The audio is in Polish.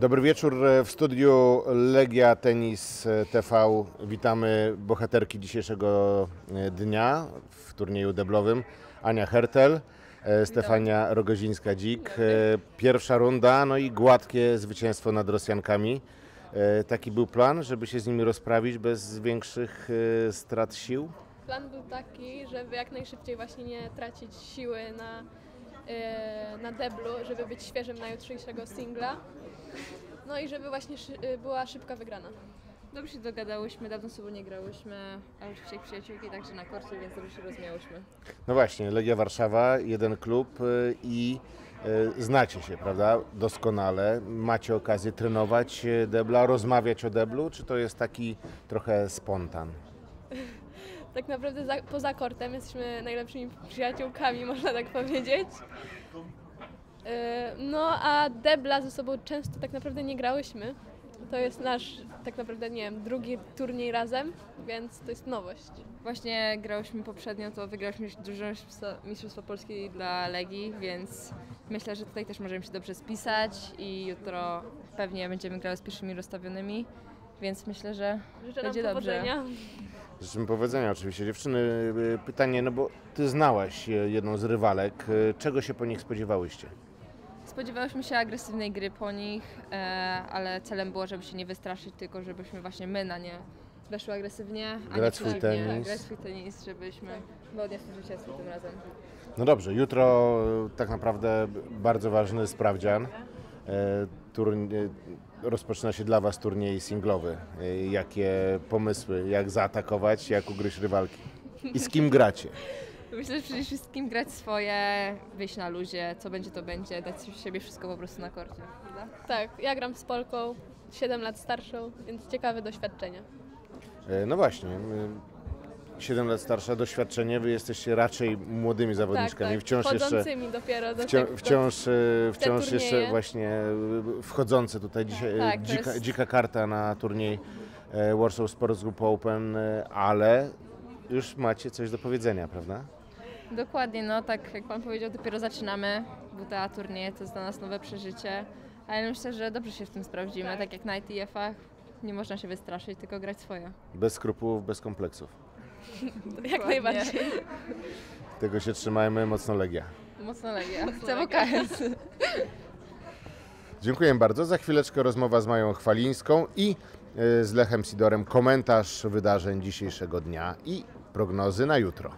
Dobry wieczór e, w studiu Legia Tenis e, TV. Witamy bohaterki dzisiejszego e, dnia w turnieju deblowym. Ania Hertel, Stefania Rogozińska-Dzik. Pierwsza runda, no i gładkie zwycięstwo nad Rosjankami. Taki był plan, żeby się z nimi rozprawić bez większych strat sił? Plan był taki, żeby jak najszybciej właśnie nie tracić siły na, na deblu, żeby być świeżym na jutrzejszego singla. No i żeby właśnie szy, e, była szybka wygrana. Dobrze się dogadałyśmy, dawno sobie nie grałyśmy, a oczywiście przyjaciółki także na korcie, więc dobrze się rozumiałyśmy. No właśnie, Legia Warszawa, jeden klub y, i y, znacie się, prawda? Doskonale. Macie okazję trenować y, debla, rozmawiać o deblu, czy to jest taki trochę spontan? Tak naprawdę za, poza kortem jesteśmy najlepszymi przyjaciółkami, można tak powiedzieć. E, No a debla ze sobą często tak naprawdę nie grałyśmy. To jest nasz tak naprawdę, nie wiem, drugi turniej razem, więc to jest nowość. Właśnie grałyśmy poprzednio, to wygrałyśmy dużo Mistrzostwa Polski dla Legii, więc myślę, że tutaj też możemy się dobrze spisać i jutro pewnie będziemy grały z pierwszymi rozstawionymi, więc myślę, że Życzę będzie dobrze. powodzenia. Życzymy powodzenia oczywiście. Dziewczyny, y, pytanie, no bo ty znałaś y, jedną z rywalek. y, Czego się po nich spodziewałyście? Spodziewałyśmy się agresywnej gry po nich, e, ale celem było, żeby się nie wystraszyć, tylko żebyśmy właśnie my na nie weszły agresywnie, a Grać nie swój przeciwnie. tenis. Grać swój tenis, żebyśmy my odniosły zwycięstwo tym razem. No dobrze, jutro tak naprawdę bardzo ważny sprawdzian. E, Turnie, rozpoczyna się dla Was turniej singlowy. E, Jakie pomysły, jak zaatakować, jak ugryźć rywalki? I z kim gracie? Myślę, że przede wszystkim grać swoje, wyjść na luzie, co będzie to będzie, dać z siebie wszystko po prostu na korcie. Prawda? Tak, ja gram z Polką, 7 lat starszą, więc ciekawe doświadczenie. E, No właśnie, 7 lat starsza, doświadczenie, Wy jesteście raczej młodymi zawodniczkami. tak, tak, Wciąż jeszcze, dopiero do wcią, tego. wciąż, e, wciąż jeszcze właśnie e, wchodzące tutaj dzisiaj, e, Tak, dzika, jest- dzika karta na turniej Warsaw Sports Group Open, ale już macie coś do powiedzenia, prawda? Dokładnie, no tak jak Pan powiedział, dopiero zaczynamy WTA turnieje, to jest dla nas nowe przeżycie, ale myślę, że dobrze się w tym sprawdzimy, tak, jak na ITF-ach. Nie można się wystraszyć, tylko grać swoje. Bez skrupułów, bez kompleksów. Jak najbardziej. Tego się trzymajmy, mocno Legia. Mocno legia. CWKS. Dziękuję bardzo. Za chwileczkę rozmowa z Mają Chwalińską i e, z Lechem Sidorem komentarz wydarzeń dzisiejszego dnia i prognozy na jutro.